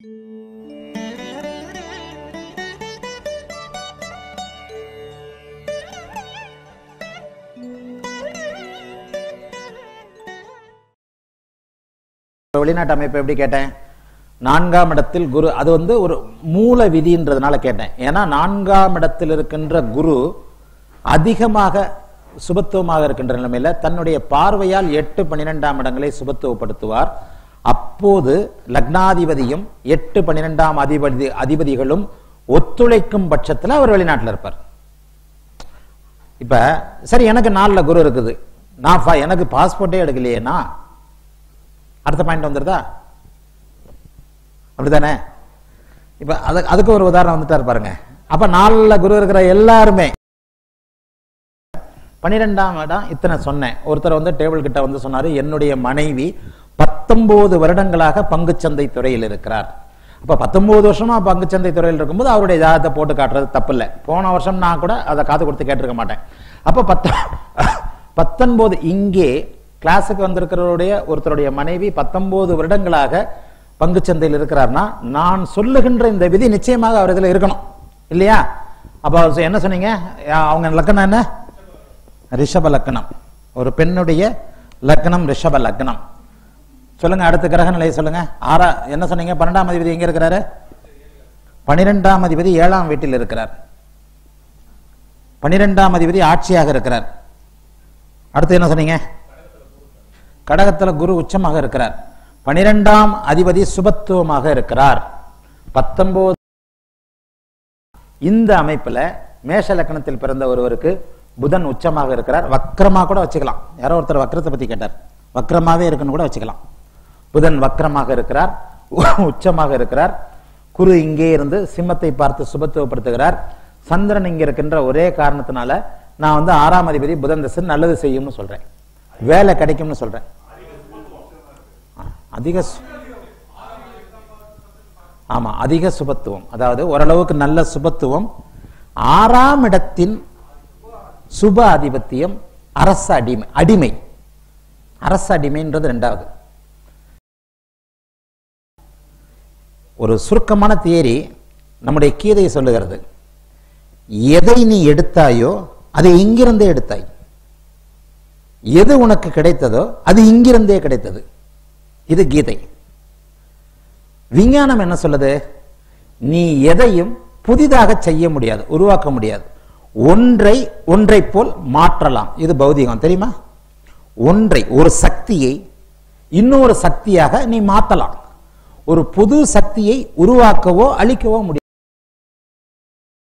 வெளிநாட்டு அமைப்பு எப்படி கேட்டேன்? நான்காம் இடத்தில் குரு அது வந்து ஒரு மூல விதின்றதுனால கேட்டேன். ஏன்னா நான்காம் இடத்தில் இருக்கின்ற குரு அதிகமாக சுபத்துவமாக இருக்கின்ற நிலைமையில தன்னுடைய பார்வையால் எட்டு பன்னிரெண்டாம் இடங்களை சுபத்துவப்படுத்துவார். அப்போது லக்னாதிபதியும் எட்டு பன்னிரெண்டாம் அதிபதி அதிபதிகளும் ஒத்துழைக்கும் பட்சத்துல அவர் வெளிநாட்டுல இருப்பார். இப்ப சரி எனக்கு நாலுல குரு இருக்குது. நான் எனக்கு பாஸ்போர்ட்டே எடுக்கலையேனா? அடுத்த பாயிண்ட் வந்துருதா? அப்படிதானே இப்ப அது அதுக்கு ஒரு உதாரணம் வந்துட்டாரு பாருங்க. அப்ப நாலுல குரு இருக்கிற எல்லாருமே பன்னிரெண்டாம் இடம் இத்தனை சொன்னேன். ஒருத்தர் வந்து டேபிள் கிட்ட வந்து சொன்னாரு என்னுடைய மனைவி பத்தொன்பது வருடங்களாக பங்குச்சந்தை துறையில் இருக்கிறார். அப்ப பத்தொன்பது வருஷமா பங்குச்சந்தை துறையில் இருக்கும்போது அவருடைய ஜாதகத்தை போட்டு காட்டுறது தப்பு இல்லை போன வருஷம் நான் கூட அதை காத்து கொடுத்து கேட்டிருக்க மாட்டேன். அப்ப பத்த பத்தொன்பது இங்கே கிளாஸுக்கு வந்திருக்கிறவருடைய ஒருத்தருடைய மனைவி பத்தொன்பது வருடங்களாக பங்குச்சந்தையில் இருக்கிறார்னா நான் சொல்லுகின்ற இந்த விதி நிச்சயமாக அவர் இதுல இருக்கணும். இல்லையா? அப்ப அவர் என்ன சொன்னீங்க? அவங்க லக்கணம் என்ன? ரிஷப லக்கணம். ஒரு பெண்ணுடைய லக்னம் ரிஷப லக்னம் சொல்லுங்க அடுத்த கிரக நிலையை சொல்லுங்க. ஆறா என்ன சொன்னீங்க? பன்னெண்டாம் அதிபதி எங்க இருக்கிறாரு? பனிரெண்டாம் அதிபதி ஏழாம் வீட்டில் இருக்கிறார். பனிரெண்டாம் அதிபதி ஆட்சியாக இருக்கிறார். அடுத்து என்ன சொன்னீங்க? கடகத்துல குரு உச்சமாக இருக்கிறார். பனிரெண்டாம் அதிபதி சுபத்துவமாக இருக்கிறார். பத்தொன்பது இந்த அமைப்புல மேஷ லக்கணத்தில் பிறந்த ஒருவருக்கு புதன் உச்சமாக இருக்கிறார். வக்கரமாக கூட வச்சுக்கலாம். யாரோ ஒருத்தர் வக்கரத்தை பற்றி கேட்டார். வக்கரமாகவே இருக்குன்னு கூட வச்சுக்கலாம். புதன் வக்கரமாக இருக்கிறார் உச்சமாக இருக்கிறார். குரு இங்கே இருந்து சிம்மத்தை பார்த்து சுபத்துவப்படுத்துகிறார் சந்திரன் இங்க இருக்கின்ற ஒரே காரணத்தினால நான் வந்து ஆறாம் அதிபதி புதன் தசை நல்லது செய்யும்னு சொல்றேன். வேலை கிடைக்கும்னு சொல்றேன். அதிக ஆமா அதிக சுபத்துவம். அதாவது ஓரளவுக்கு நல்ல சுபத்துவம். ஆறாம் இடத்தின் சுப ஆதிபத்தியம் அரச அடிமை அடிமை. அரச அடிமைன்றது ரெண்டாவது. ஒரு சுருக்கமான தியரி நம்முடைய கீதையை சொல்லுகிறது. எதை நீ எடுத்தாயோ அதை இங்கிருந்தே எடுத்தாய். எது உனக்கு கிடைத்ததோ அது இங்கிருந்தே கிடைத்தது. இது கீதை. விஞ்ஞானம் என்ன சொல்லுது? நீ எதையும் புதிதாக செய்ய முடியாது உருவாக்க முடியாது. ஒன்றை ஒன்றை போல் மாற்றலாம். இது பௌதிகம் தெரியுமா? ஒன்றை ஒரு சக்தியை இன்னொரு சக்தியாக நீ மாற்றலாம். ஒரு புது சக்தியை உருவாக்கவோ அழிக்கவோ முடியும்